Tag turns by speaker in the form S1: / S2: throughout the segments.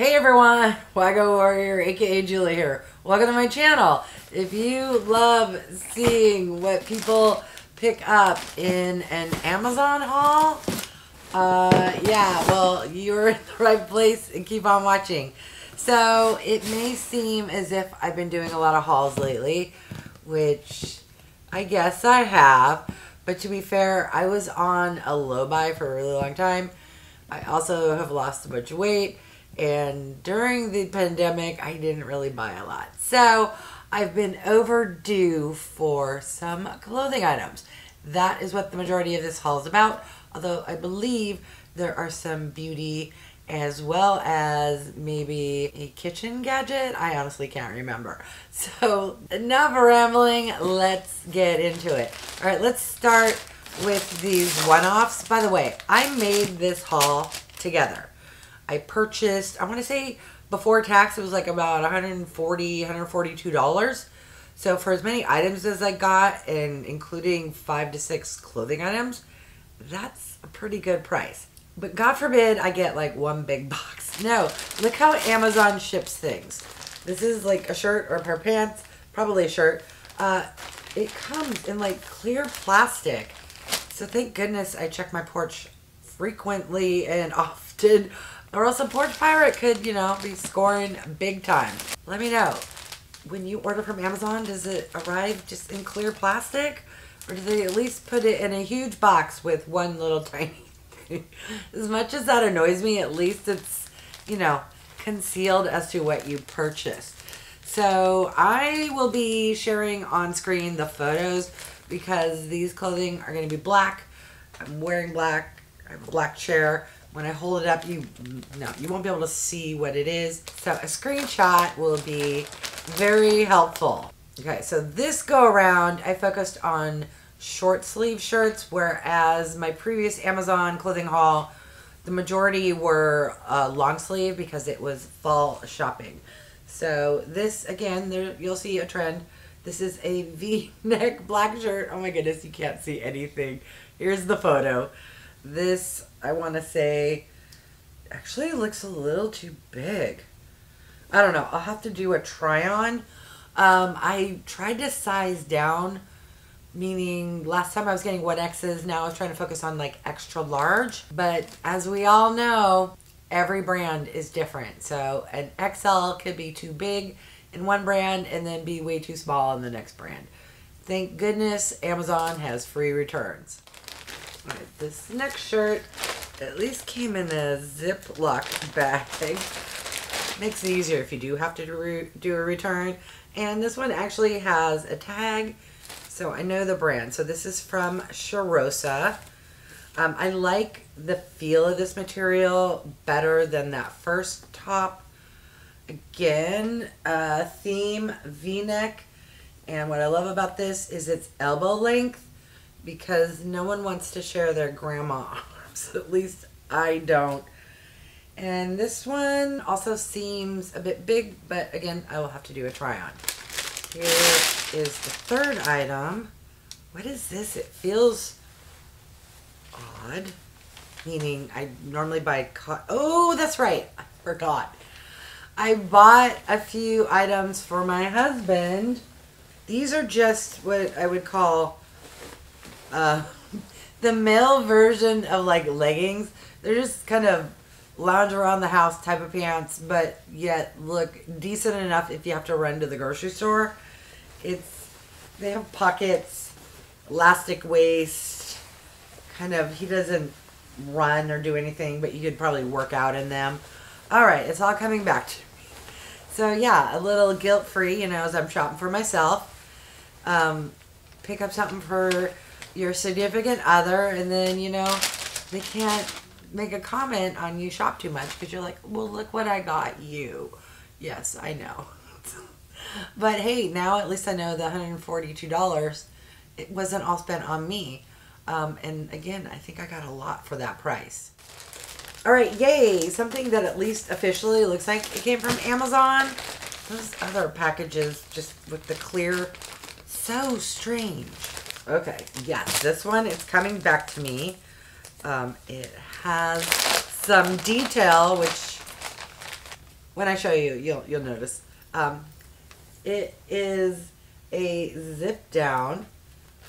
S1: Hey everyone, WYGO Warrior, aka Julie here. Welcome to my channel. If you love seeing what people pick up in an Amazon haul, uh, yeah, well, you're in the right place and keep on watching. So, it may seem as if I've been doing a lot of hauls lately, which I guess I have. But to be fair, I was on a low buy for a really long time. I also have lost a bunch of weight. And during the pandemic, I didn't really buy a lot. So I've been overdue for some clothing items. That is what the majority of this haul is about. Although I believe there are some beauty as well as maybe a kitchen gadget. I honestly can't remember. So enough rambling. Let's get into it. All right, let's start with these one-offs. By the way, I made this haul together. I purchased, I want to say before tax, it was like about $140, $142. So for as many items as I got, and including five to six clothing items, that's a pretty good price. But God forbid I get like one big box. No, look how Amazon ships things. This is like a shirt or a pair of pants, probably a shirt. Uh, it comes in like clear plastic. So thank goodness I check my porch frequently and often or else a porch pirate could, you know, be scoring big time. Let me know. When you order from Amazon, does it arrive just in clear plastic? Or do they at least put it in a huge box with one little tiny thing? as much as that annoys me, at least it's, you know, concealed as to what you purchased. So I will be sharing on screen the photos because these clothing are going to be black. I'm wearing black. I have a black chair when I hold it up, you no, you won't be able to see what it is. So a screenshot will be very helpful. Okay, so this go around, I focused on short sleeve shirts, whereas my previous Amazon clothing haul, the majority were uh, long sleeve because it was fall shopping. So this, again, there you'll see a trend. This is a V-neck black shirt. Oh my goodness, you can't see anything. Here's the photo. This, I want to say, actually looks a little too big. I don't know. I'll have to do a try on. Um, I tried to size down, meaning last time I was getting 1Xs, now I was trying to focus on like extra large. But as we all know, every brand is different. So an XL could be too big in one brand and then be way too small in the next brand. Thank goodness Amazon has free returns. Alright, this next shirt at least came in a Ziploc bag. Makes it easier if you do have to do a return. And this one actually has a tag, so I know the brand. So this is from Sherosa. Um, I like the feel of this material better than that first top. Again, uh, theme V-neck. And what I love about this is it's elbow length because no one wants to share their grandma At least I don't. And this one also seems a bit big, but again, I will have to do a try on. Here is the third item. What is this? It feels odd. Meaning, I normally buy... Oh, that's right. I forgot. I bought a few items for my husband. These are just what I would call uh, the male version of like leggings. They're just kind of lounge around the house type of pants, but yet look decent enough if you have to run to the grocery store. It's they have pockets, elastic waist, kind of he doesn't run or do anything, but you could probably work out in them. All right, it's all coming back to me. So yeah, a little guilt free, you know, as I'm shopping for myself. Um, pick up something for your significant other and then, you know, they can't make a comment on you shop too much because you're like, well, look what I got you. Yes, I know. but hey, now at least I know the $142, it wasn't all spent on me. Um, and again, I think I got a lot for that price. All right, yay, something that at least officially looks like it came from Amazon. Those other packages just with the clear, so strange. Okay, yes, this one is coming back to me. Um, it has some detail, which when I show you, you'll you'll notice. Um, it is a zip down,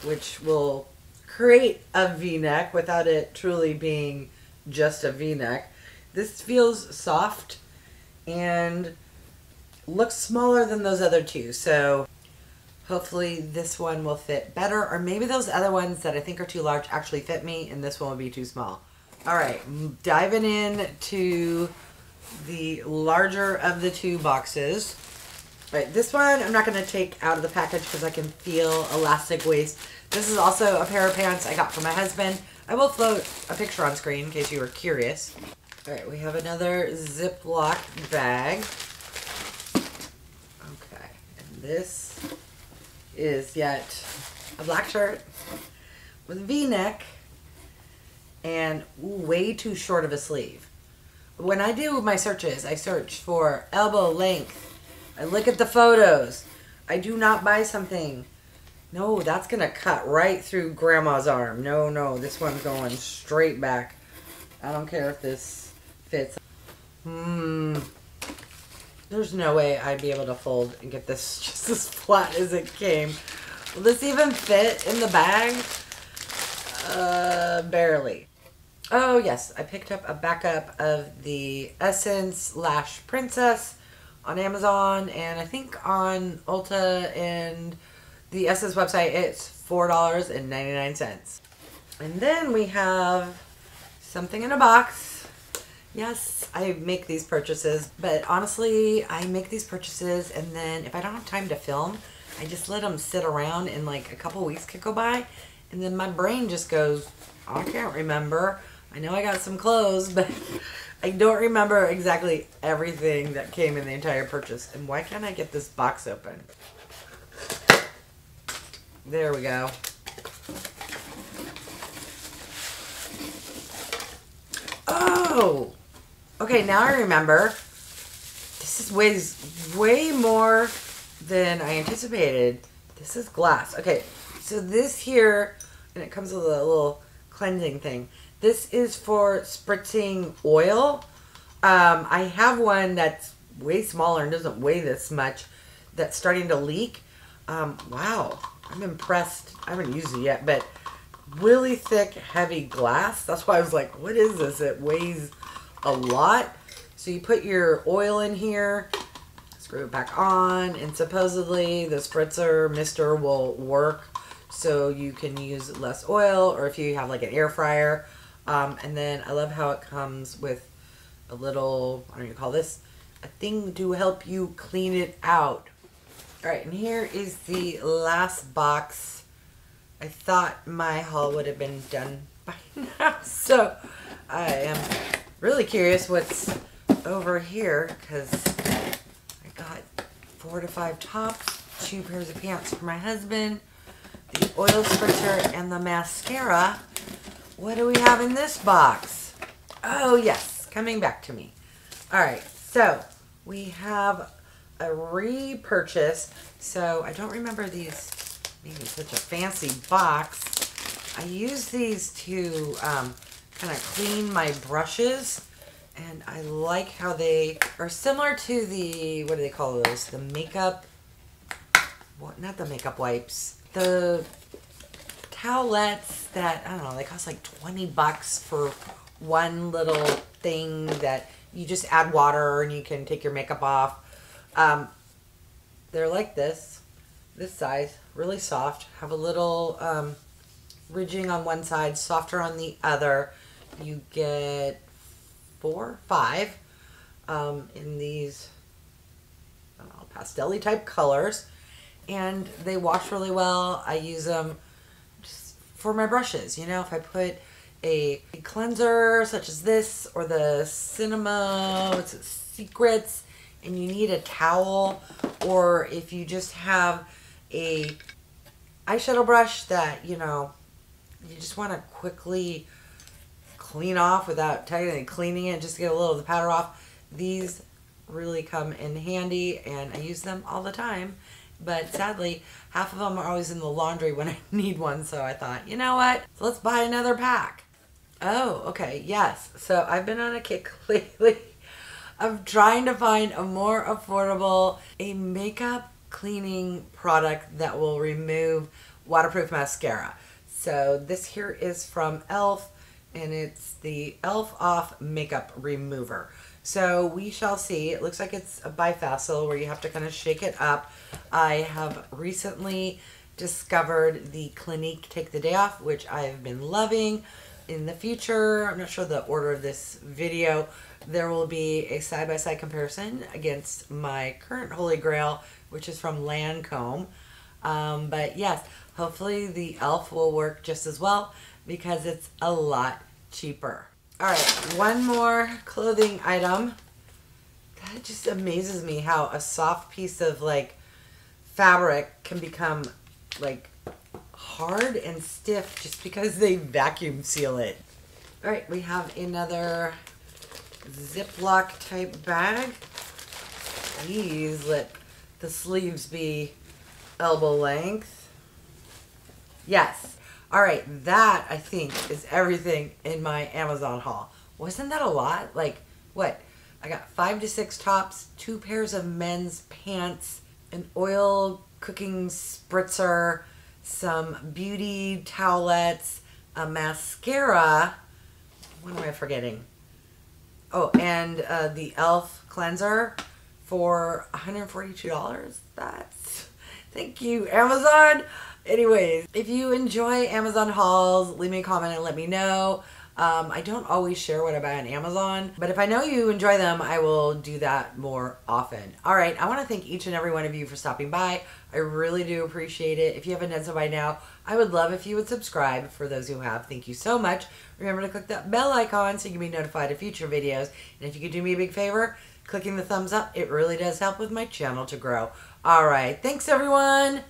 S1: which will create a V-neck without it truly being just a V-neck. This feels soft and looks smaller than those other two. So hopefully this one will fit better or maybe those other ones that I think are too large actually fit me and this one will be too small. All right, diving in to the larger of the two boxes. All right, this one I'm not going to take out of the package because I can feel elastic waist. This is also a pair of pants I got for my husband. I will float a picture on screen in case you were curious. All right, we have another Ziploc bag. Okay, and this is yet a black shirt with a v-neck and way too short of a sleeve. When I do my searches, I search for elbow length. I look at the photos. I do not buy something. No, that's going to cut right through grandma's arm. No, no, this one's going straight back. I don't care if this fits. Hmm. There's no way I'd be able to fold and get this just as flat as it came. Will this even fit in the bag? Uh, barely. Oh yes, I picked up a backup of the Essence Lash Princess on Amazon and I think on Ulta and the Essence website it's $4.99. And then we have something in a box. Yes, I make these purchases, but honestly, I make these purchases and then if I don't have time to film, I just let them sit around and like a couple weeks could go by and then my brain just goes, oh, I can't remember. I know I got some clothes, but I don't remember exactly everything that came in the entire purchase. And why can't I get this box open? There we go. Oh! Okay, now I remember. This is weighs way more than I anticipated. This is glass. Okay, so this here, and it comes with a little cleansing thing. This is for spritzing oil. Um, I have one that's way smaller and doesn't weigh this much that's starting to leak. Um, wow, I'm impressed. I haven't used it yet, but really thick, heavy glass. That's why I was like, what is this? It weighs a lot. So you put your oil in here, screw it back on, and supposedly the spritzer mister will work so you can use less oil or if you have like an air fryer um, and then I love how it comes with a little, I don't call this, a thing to help you clean it out. All right, and here is the last box. I thought my haul would have been done by now, so I am really curious what's over here because I got four to five tops, two pairs of pants for my husband, the oil spritzer, and the mascara. What do we have in this box? Oh, yes, coming back to me. All right, so we have a repurchase. So I don't remember these being such a fancy box. I use these to um, kind of clean my brushes. And I like how they are similar to the, what do they call those? The makeup, what, not the makeup wipes. The towelettes that, I don't know, they cost like 20 bucks for one little thing that you just add water and you can take your makeup off. Um, they're like this, this size, really soft, have a little um, ridging on one side, softer on the other. You get four, five um, in these pastel type colors and they wash really well. I use them for my brushes. You know, if I put a cleanser such as this or the Cinema, Secrets, and you need a towel, or if you just have a eyeshadow brush that, you know, you just want to quickly clean off without technically cleaning it, just to get a little of the powder off. These really come in handy and I use them all the time. But sadly, half of them are always in the laundry when I need one. So I thought, you know what? Let's buy another pack. Oh, okay. Yes. So I've been on a kick lately of trying to find a more affordable, a makeup cleaning product that will remove waterproof mascara. So this here is from e.l.f. and it's the e.l.f. Off Makeup Remover. So we shall see. It looks like it's a biphasic where you have to kind of shake it up. I have recently discovered the Clinique Take the Day Off, which I have been loving. In the future, I'm not sure the order of this video, there will be a side-by-side -side comparison against my current Holy Grail, which is from Lancome. Um, but yes, hopefully the e.l.f. will work just as well because it's a lot cheaper. All right, one more clothing item. That just amazes me how a soft piece of like fabric can become like hard and stiff just because they vacuum seal it. All right, we have another Ziploc type bag. Please let the sleeves be elbow length. Yes. All right, that I think is everything in my Amazon haul. Wasn't that a lot? Like, what? I got five to six tops, two pairs of men's pants, an oil cooking spritzer, some beauty towelettes, a mascara. What am I forgetting? Oh, and uh, the e.l.f. cleanser for $142. That's thank you, Amazon. Anyways, if you enjoy Amazon hauls, leave me a comment and let me know. Um, I don't always share what I buy on Amazon, but if I know you enjoy them, I will do that more often. All right, I want to thank each and every one of you for stopping by. I really do appreciate it. If you haven't done so by now, I would love if you would subscribe. For those who have, thank you so much. Remember to click that bell icon so you can be notified of future videos. And if you could do me a big favor, clicking the thumbs up, it really does help with my channel to grow. All right, thanks everyone.